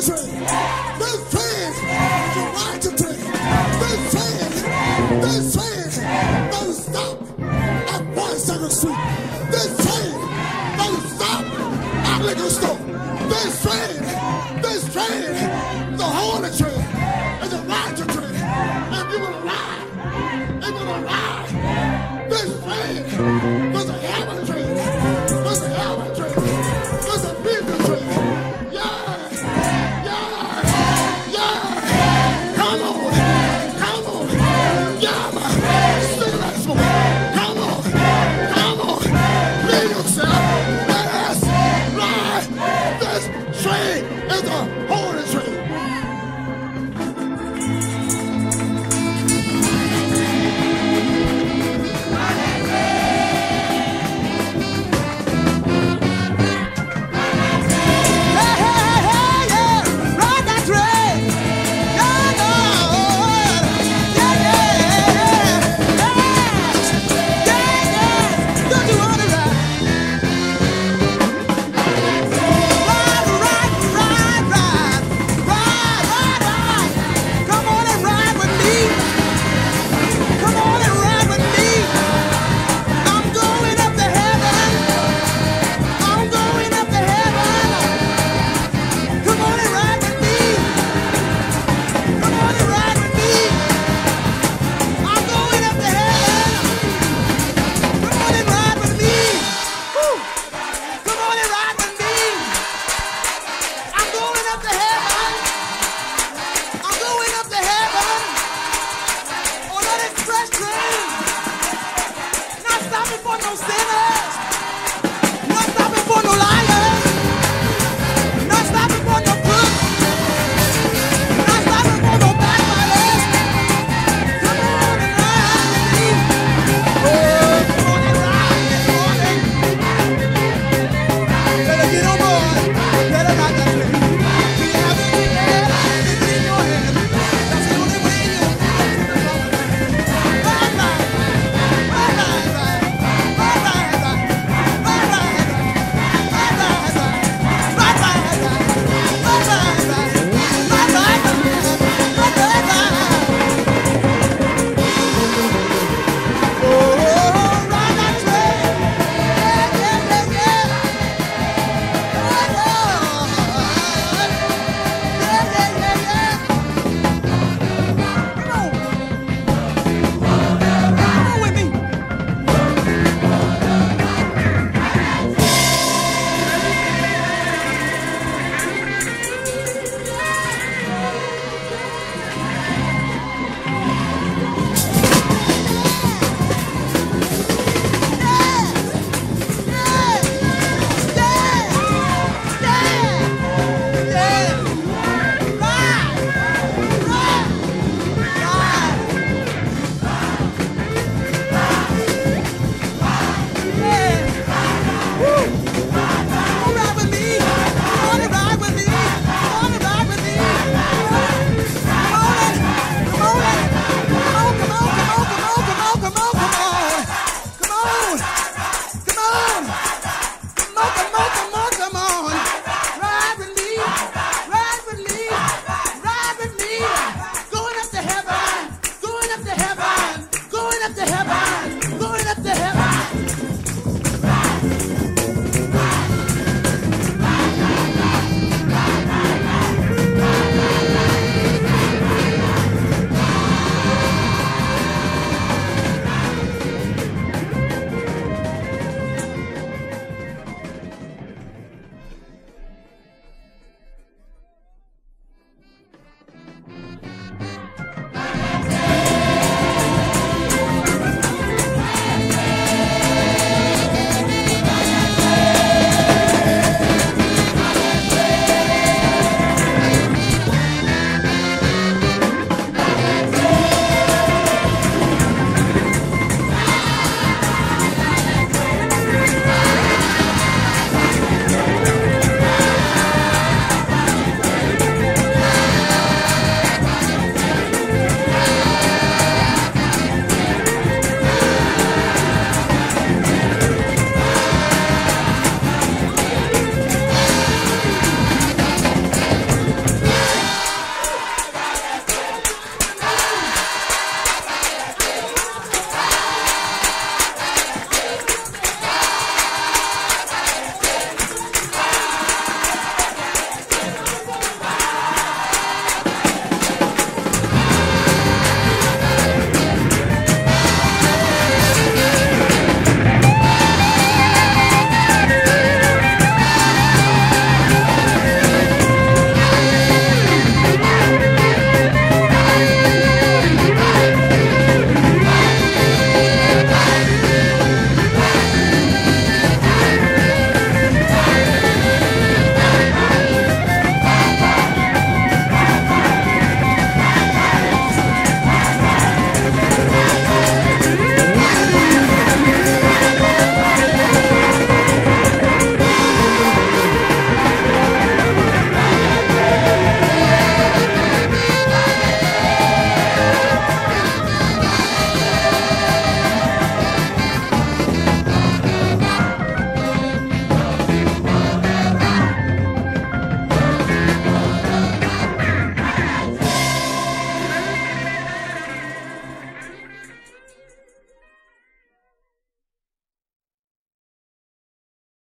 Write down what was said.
Listen.